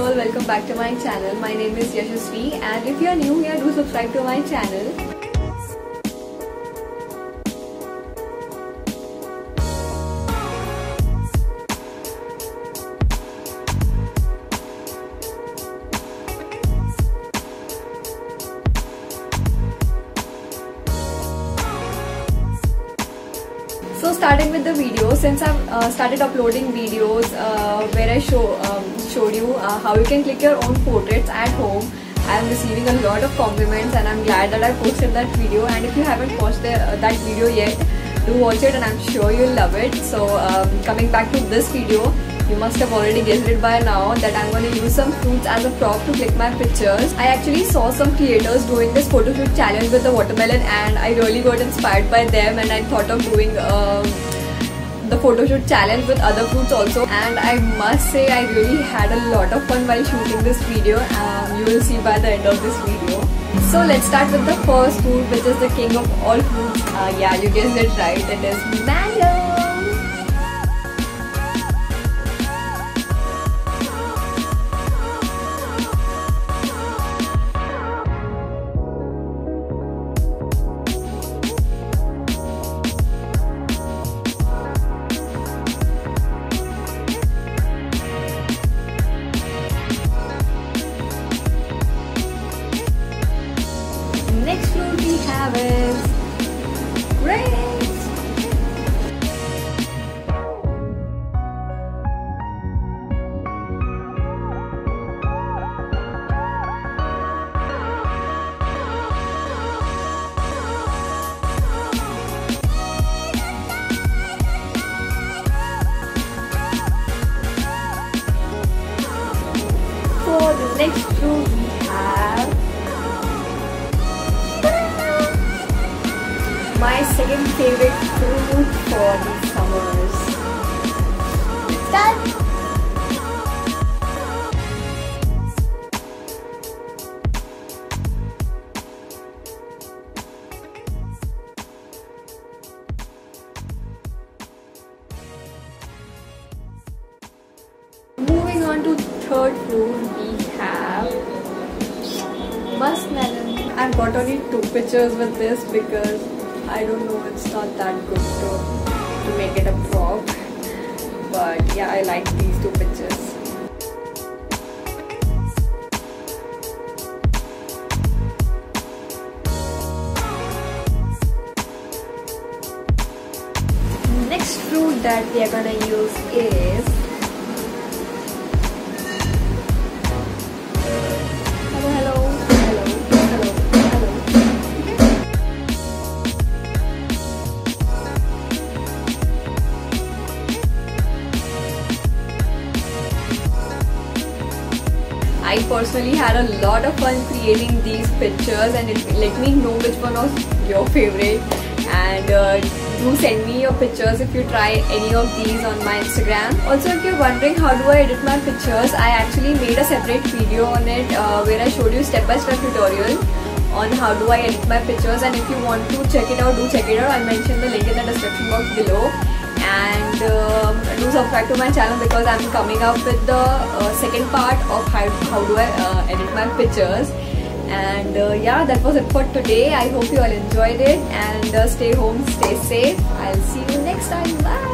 all, welcome back to my channel. My name is Yashasvi and if you are new here, do subscribe to my channel. So starting with the video, since I've uh, started uploading videos uh, where I show um, showed you uh, how you can click your own portraits at home, I am receiving a lot of compliments and I'm glad that I posted that video. And if you haven't watched the, uh, that video yet, do watch it and I'm sure you'll love it. So um, coming back to this video, you must have already guessed it by now that I'm going to use some fruits as a prop to click my pictures. I actually saw some creators doing this photo shoot challenge with the watermelon and I really got inspired by them and I thought of doing um, the photo shoot challenge with other fruits also and I must say I really had a lot of fun while shooting this video um, you will see by the end of this video. So let's start with the first fruit which is the king of all fruits. Uh, yeah you guessed it right it is mango. Have is grapes. For the next fruit my second favorite fruit for the summers. It's done. Moving on to third fruit, we have muskmelon. I've got only two pictures with this because I don't know it's not that good to, to make it a prop. But yeah, I like these two pictures. Next fruit that we are gonna use is I personally had a lot of fun creating these pictures and it, let me know which one was your favorite and uh, do send me your pictures if you try any of these on my Instagram. Also if you're wondering how do I edit my pictures, I actually made a separate video on it uh, where I showed you step-by-step tutorial on how do I edit my pictures and if you want to check it out, do check it out. I'll mention the link in the description box below and um, do subscribe to my channel because I'm coming up with the uh, second part of how, how do I uh, edit my pictures. And uh, yeah that was it for today. I hope you all enjoyed it. And uh, stay home stay safe. I'll see you next time. Bye